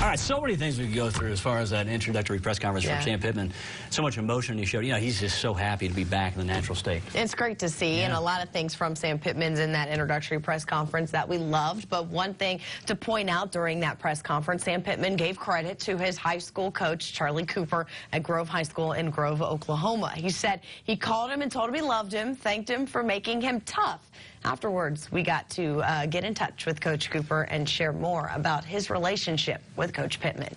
All right, so many things we could go through as far as that introductory press conference Yeah. from Sam Pittman. So much emotion he showed. You know, he's just so happy to be back in the natural state. It's great to see, and a lot of things from Sam Pittman's in that introductory press conference that we loved. But one thing to point out during that press conference, Sam Pittman gave credit to his high school coach, Charlie Cooper, at Grove High School in Grove, Oklahoma. He said he called him and told him he loved him, thanked him for making him tough. Afterwards, we got to uh, get in touch with Coach Cooper and share more about his relationship with Coach Pittman.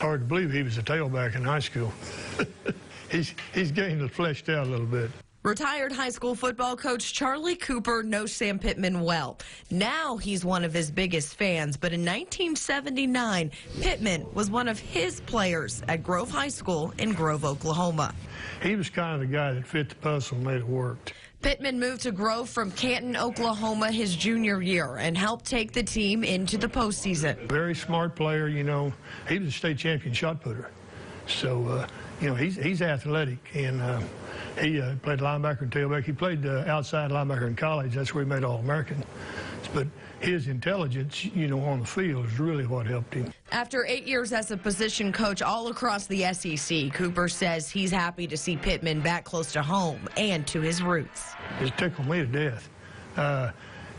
Hard to believe he was a tailback in high school. he's he's getting the fleshed out a little bit. Retired high school football coach Charlie Cooper knows Sam Pittman well. Now he's one of his biggest fans, but in 1979, Pittman was one of his players at Grove High School in Grove, Oklahoma. He was kind of the guy that fit the puzzle and made it work. Pittman moved to Grove from Canton, Oklahoma his junior year and helped take the team into the postseason. Very smart player, you know. He was a state champion shot putter. So, uh, you know, he's he's athletic and uh, he uh, played linebacker and tailback. He played uh, outside linebacker in college. That's where he made All-American. But his intelligence, you know, on the field is really what helped him. After eight years as a position coach all across the SEC, Cooper says he's happy to see Pittman back close to home and to his roots. It tickled me to death. Uh,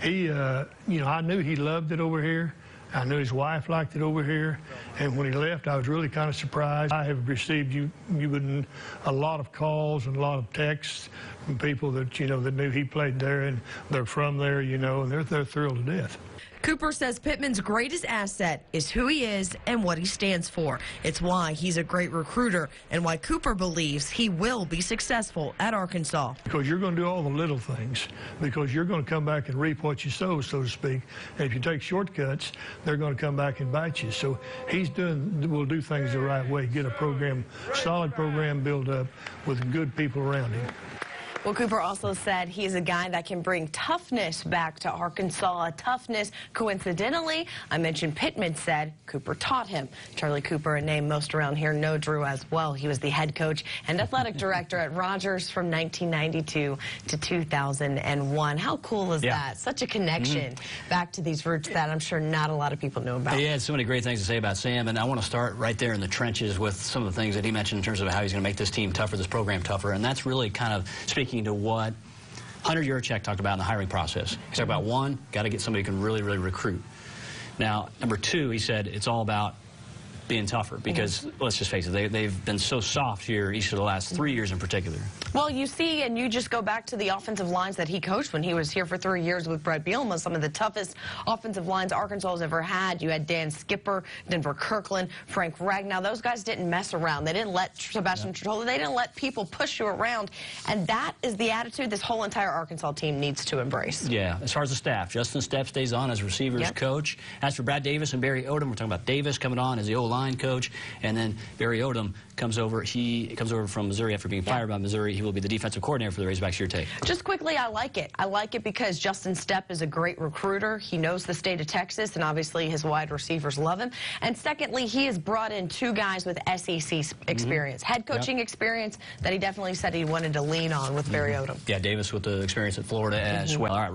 he, uh, you know, I knew he loved it over here. I knew his wife liked it over here. And when he left, I was really kind of surprised. I have received you, you wouldn't, a lot of calls and a lot of texts from people that, you know, that knew he played there and they're from there, you know, and they're, they're thrilled to death. Cooper says Pittman's greatest asset is who he is and what he stands for. It's why he's a great recruiter and why Cooper believes he will be successful at Arkansas. Because you're going to do all the little things, because you're going to come back and reap what you sow, so to speak. And if you take shortcuts, they're going to come back and bite you. So he's doing, will do things the right way, get a program, solid program built up with good people around him. Well, Cooper also said he's a guy that can bring toughness back to Arkansas. A toughness, coincidentally, I mentioned Pittman said Cooper taught him. Charlie Cooper, a name most around here know Drew as well. He was the head coach and athletic director at Rogers from 1992 to 2001. How cool is Yeah. that? Such a connection mm-hmm. back to these roots that I'm sure not a lot of people know about. He had so many great things to say about Sam, and I want to start right there in the trenches with some of the things that he mentioned in terms of how he's going to make this team tougher, this program tougher, and that's really kind of speaking to what Hunter Yurachek talked about in the hiring process. He talked about one, got to get somebody who can really, really recruit. Now, number two, he said it's all about being tougher because mm-hmm. let's just face it, they, they've been so soft here each of the last three years in particular. Well, you see, and you just go back to the offensive lines that he coached when he was here for three years with Brett Bielema, some of the toughest offensive lines Arkansas has ever had. You had Dan Skipper, Denver Kirkland, Frank Ragnow. Those guys didn't mess around. They didn't let Sebastian Tretola, they didn't let people push you around. And that is the attitude this whole entire Arkansas team needs to embrace. Yeah, as far as the staff, Justin Stepp stays on as receivers Yep. coach. As for Brad Davis and Barry Odom, we're talking about Davis coming on as the O-line coach, and then Barry Odom comes over. He comes over from Missouri after being fired by Missouri. He will be the defensive coordinator for the Razorbacks. Your take? Just quickly, I like it. I like it because Justin Stepp is a great recruiter. He knows the state of Texas, and obviously his wide receivers love him. And secondly, he has brought in two guys with SEC s- mm-hmm. experience, head coaching experience that he definitely said he wanted to lean on with Barry mm-hmm. Odom. Yeah, Davis with the experience at Florida as mm-hmm. well. All right.